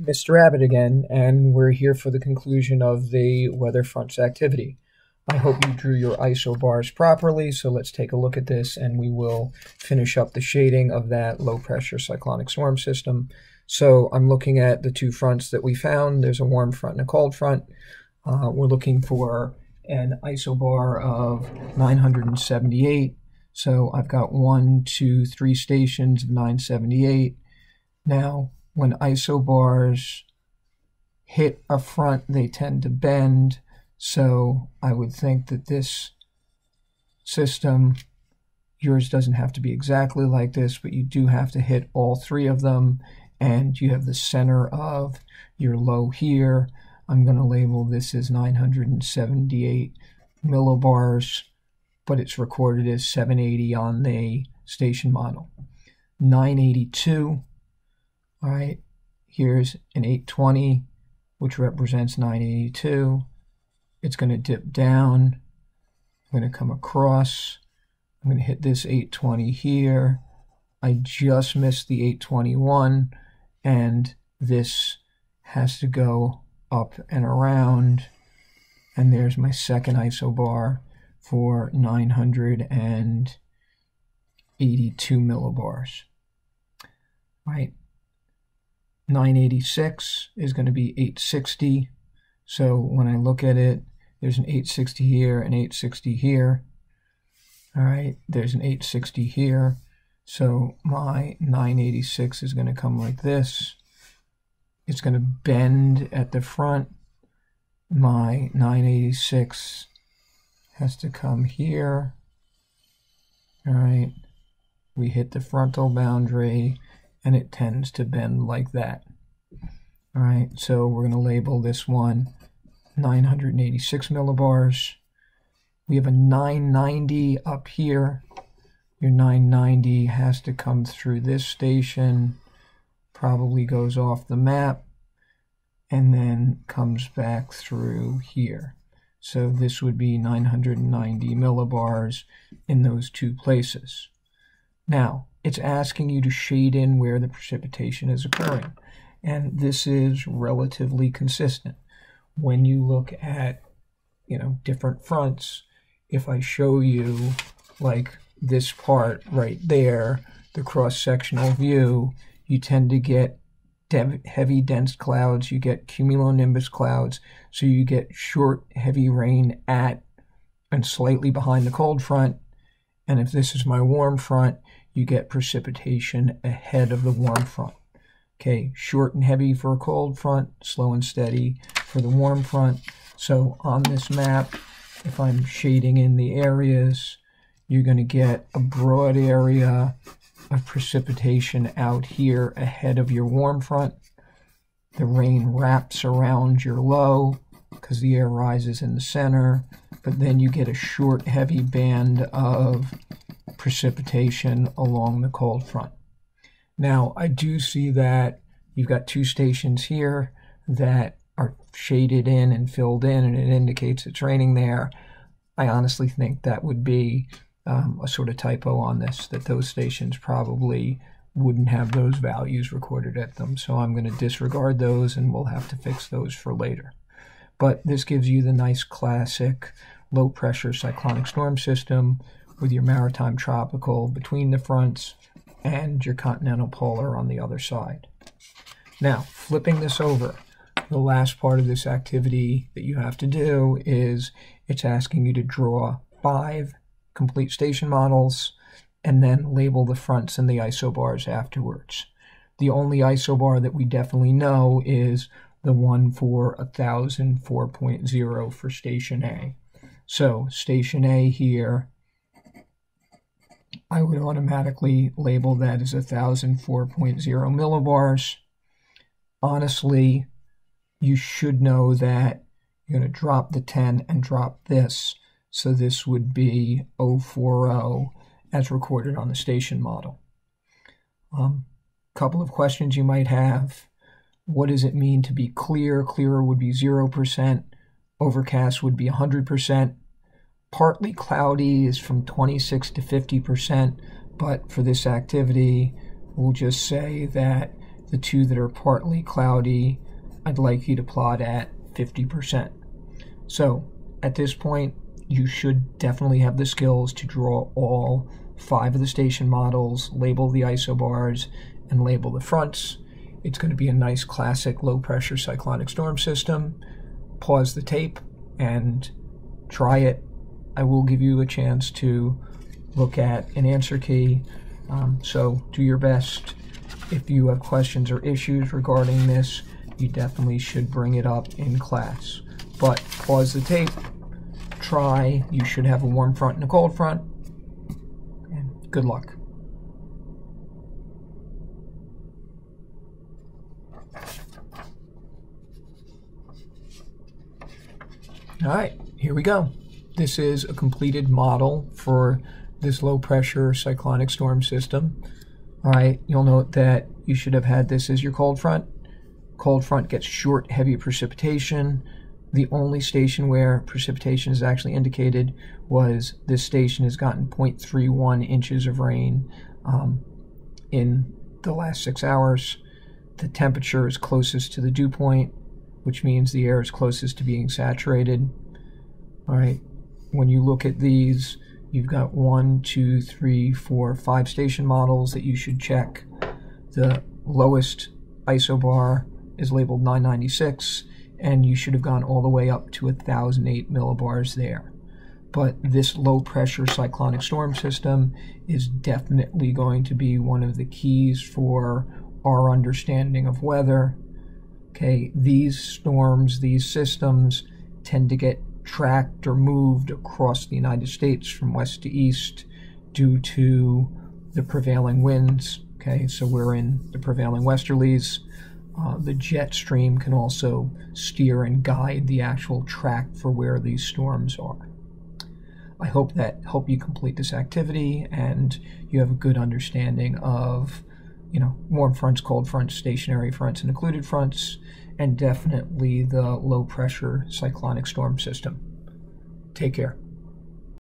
Mr. Abbott again, and we're here for the conclusion of the weather front's activity. I hope you drew your isobars properly, so let's take a look at this and we will finish up the shading of that low pressure cyclonic storm system. So I'm looking at the two fronts that we found. There's a warm front and a cold front. Uh, we're looking for an isobar of 978. So I've got one, two, three stations of 978. Now, when isobars hit a front, they tend to bend. So I would think that this system, yours doesn't have to be exactly like this, but you do have to hit all three of them. And you have the center of your low here. I'm going to label this as 978 millibars, but it's recorded as 780 on the station model. 982, all right, here's an 820, which represents 982. It's going to dip down. I'm going to come across. I'm going to hit this 820 here. I just missed the 821, and this has to go up and around. And there's my second isobar for 982 millibars. Right? 986 is going to be 860. So when I look at it, there's an 860 here, an 860 here. All right, there's an 860 here. So my 986 is going to come like this. It's going to bend at the front. My 986 has to come here. All right. We hit the frontal boundary and it tends to bend like that. All right. So we're going to label this one 986 millibars. We have a 990 up here. Your 990 has to come through this station probably goes off the map and then comes back through here. So this would be 990 millibars in those two places. Now, it's asking you to shade in where the precipitation is occurring. And this is relatively consistent. When you look at, you know, different fronts, if I show you like this part right there, the cross-sectional view, you tend to get heavy, dense clouds. You get cumulonimbus clouds. So you get short, heavy rain at and slightly behind the cold front. And if this is my warm front, you get precipitation ahead of the warm front. Okay, short and heavy for a cold front, slow and steady for the warm front. So on this map, if I'm shading in the areas, you're going to get a broad area of precipitation out here ahead of your warm front. The rain wraps around your low because the air rises in the center, but then you get a short, heavy band of precipitation along the cold front. Now, I do see that you've got two stations here that are shaded in and filled in, and it indicates it's raining there. I honestly think that would be um, a sort of typo on this, that those stations probably wouldn't have those values recorded at them. So I'm going to disregard those and we'll have to fix those for later. But this gives you the nice classic low pressure cyclonic storm system with your maritime tropical between the fronts and your continental polar on the other side. Now, flipping this over, the last part of this activity that you have to do is it's asking you to draw five complete station models, and then label the fronts and the isobars afterwards. The only isobar that we definitely know is the one for 1004.0 for station A. So station A here, I would automatically label that as 1004.0 millibars. Honestly, you should know that you're going to drop the 10 and drop this so this would be 040 as recorded on the station model. A um, couple of questions you might have. What does it mean to be clear? Clearer would be 0%. Overcast would be 100%. Partly cloudy is from 26 to 50%, but for this activity, we'll just say that the two that are partly cloudy, I'd like you to plot at 50%. So at this point, you should definitely have the skills to draw all five of the station models, label the isobars, and label the fronts. It's going to be a nice classic low pressure cyclonic storm system. Pause the tape and try it. I will give you a chance to look at an answer key. Um, so do your best. If you have questions or issues regarding this, you definitely should bring it up in class. But pause the tape, try. You should have a warm front and a cold front. And good luck. All right, here we go. This is a completed model for this low pressure cyclonic storm system. All right, you'll note that you should have had this as your cold front. Cold front gets short, heavy precipitation. The only station where precipitation is actually indicated was this station has gotten 0.31 inches of rain um, in the last six hours. The temperature is closest to the dew point which means the air is closest to being saturated. All right, when you look at these, you've got one, two, three, four, five station models that you should check. The lowest isobar is labeled 996, and you should have gone all the way up to 1008 millibars there. But this low pressure cyclonic storm system is definitely going to be one of the keys for our understanding of weather Okay, these storms, these systems tend to get tracked or moved across the United States from west to east due to the prevailing winds. Okay, so we're in the prevailing westerlies. Uh, the jet stream can also steer and guide the actual track for where these storms are. I hope that help you complete this activity and you have a good understanding of you know, warm fronts, cold fronts, stationary fronts, and occluded fronts, and definitely the low pressure cyclonic storm system. Take care.